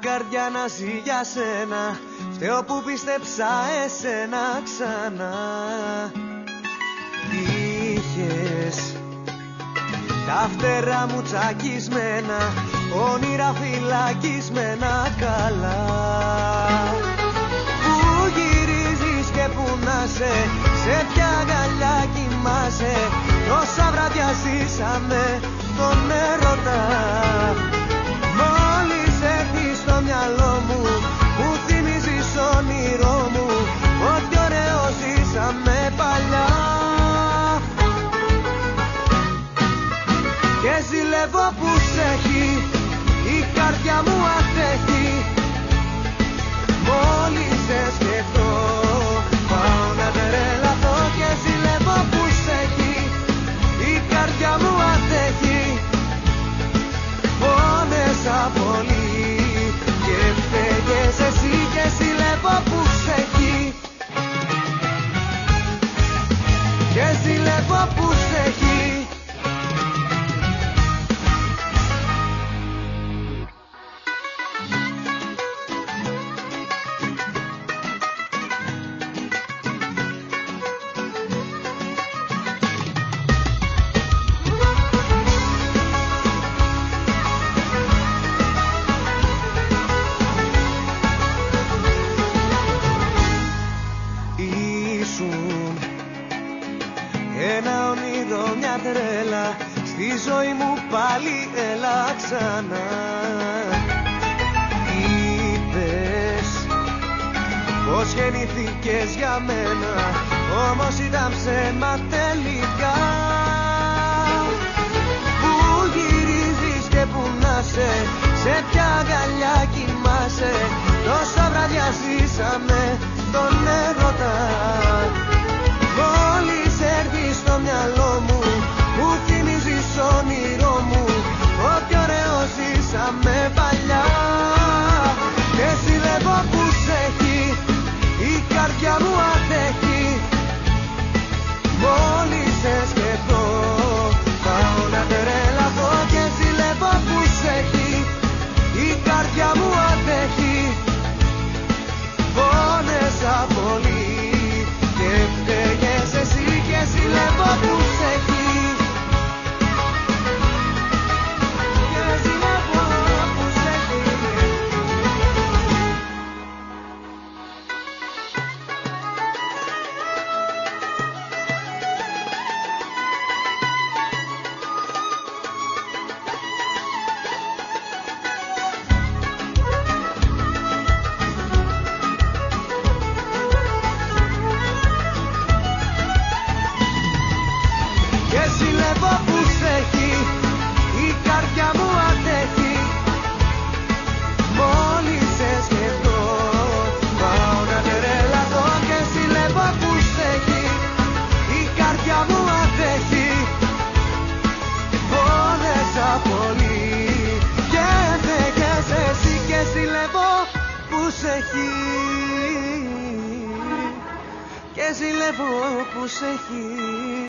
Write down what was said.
καρδιά να ζει για σένα Φταίω που πίστεψα εσένα ξανά. Είχες τα φτερά μου τσακισμένα Όνειρα φυλακισμένα καλά. Πού γυρίζεις και πού να σε Σε ποια αγκαλιά κοιμάσαι Τόσα βράδια ζήσαμε τον έρωτα ζηλεύω που Στη ζωή μου πάλι έλα ξανά. Είπες πως γεννηθήκες για μένα Όμως ήταν ψέμα τελικά. Πού γυρίζεις και πού να σε Σε ποια αγκαλιά κοιμάσαι. Τόσα βράδια ζήσαμε τον έρωτα έχει. Και ζηλεύω που σε έχει